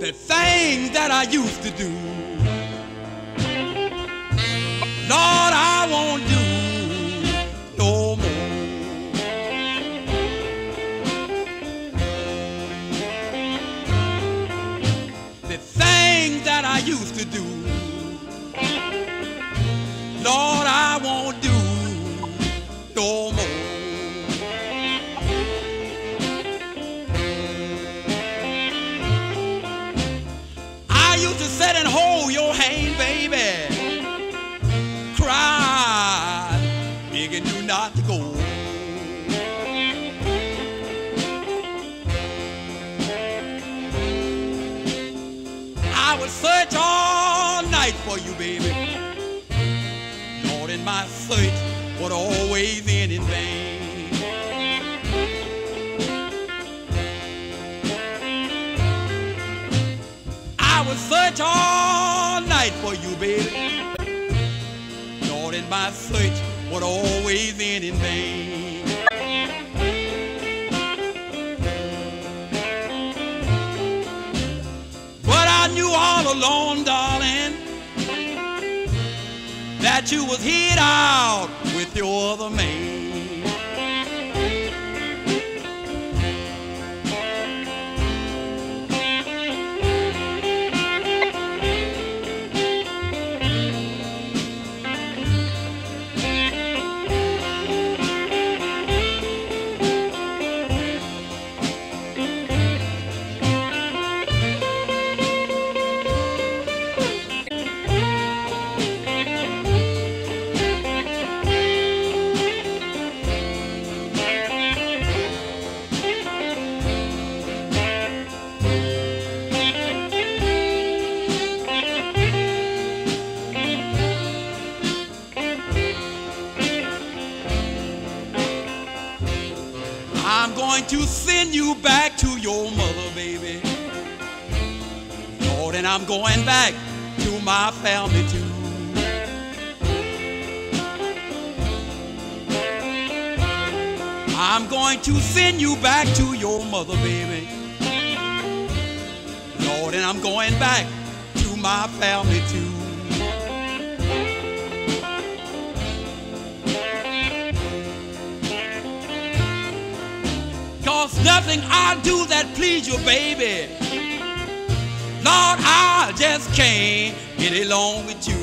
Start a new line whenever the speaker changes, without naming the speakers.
the things that I used to do. Lord, I won't do no more. The things that I used to do, Lord, I won't do no more. Not to go. I would search all night for you, baby. Lord, and my search would always end in vain. I would search all night for you, baby. Lord, and my search would always end in vain. But I knew all along, darling, that you was hid out with your other man. I'm going to send you back to your mother, baby. Lord, and I'm going back to my family too. I'm going to send you back to your mother, baby. Lord, and I'm going back to my family too. Cause nothing I do that please you, baby. Lord, I just can't get along with you.